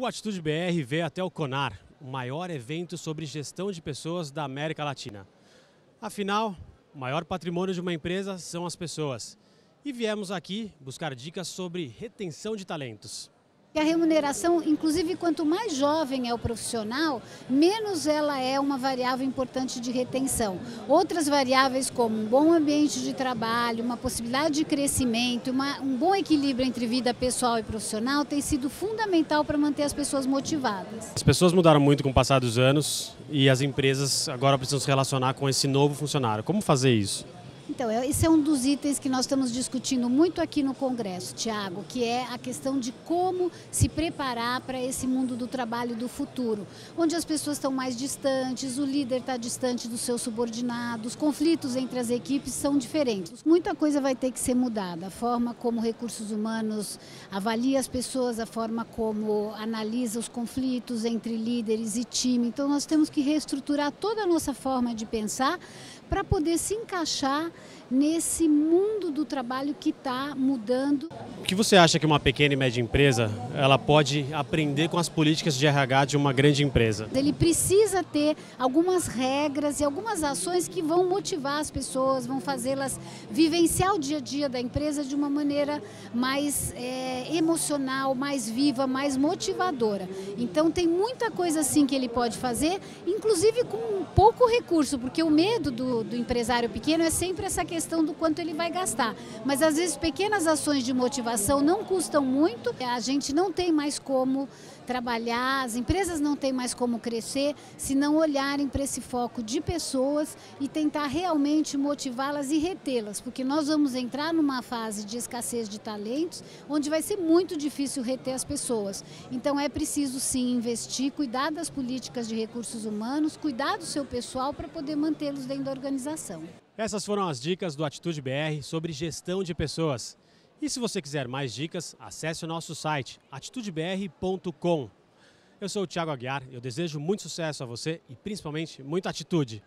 O Atitude BR veio até o CONAR, o maior evento sobre gestão de pessoas da América Latina. Afinal, o maior patrimônio de uma empresa são as pessoas. E viemos aqui buscar dicas sobre retenção de talentos. A remuneração, inclusive, quanto mais jovem é o profissional, menos ela é uma variável importante de retenção. Outras variáveis, como um bom ambiente de trabalho, uma possibilidade de crescimento, uma, um bom equilíbrio entre vida pessoal e profissional, tem sido fundamental para manter as pessoas motivadas. As pessoas mudaram muito com o passar dos anos e as empresas agora precisam se relacionar com esse novo funcionário. Como fazer isso? Então, é, esse é um dos itens que nós estamos discutindo muito aqui no Congresso, Tiago, que é a questão de como se preparar para esse mundo do trabalho do futuro, onde as pessoas estão mais distantes, o líder está distante dos seus subordinados, os conflitos entre as equipes são diferentes. Muita coisa vai ter que ser mudada, a forma como recursos humanos avalia as pessoas, a forma como analisa os conflitos entre líderes e time. Então, nós temos que reestruturar toda a nossa forma de pensar para poder se encaixar nesse mundo do trabalho que está mudando. O que você acha que uma pequena e média empresa ela pode aprender com as políticas de RH de uma grande empresa? Ele precisa ter algumas regras e algumas ações que vão motivar as pessoas, vão fazê-las vivenciar o dia a dia da empresa de uma maneira mais é, emocional, mais viva, mais motivadora. Então tem muita coisa assim que ele pode fazer, inclusive com pouco recurso, porque o medo do, do empresário pequeno é sempre essa questão do quanto ele vai gastar. Mas às vezes pequenas ações de motivação não custam muito, a gente não tem mais como trabalhar, as empresas não têm mais como crescer se não olharem para esse foco de pessoas e tentar realmente motivá-las e retê-las, porque nós vamos entrar numa fase de escassez de talentos, onde vai ser muito difícil reter as pessoas. Então é preciso sim investir, cuidar das políticas de recursos humanos, cuidar do seu pessoal para poder mantê-los dentro da organização. Essas foram as dicas do Atitude BR sobre gestão de pessoas. E se você quiser mais dicas, acesse o nosso site atitudebr.com. Eu sou o Thiago Aguiar, eu desejo muito sucesso a você e principalmente muita atitude.